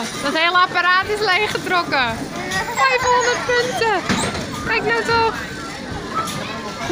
Dat hele apparaat is leeggetrokken. 500 punten. Kijk nou toch.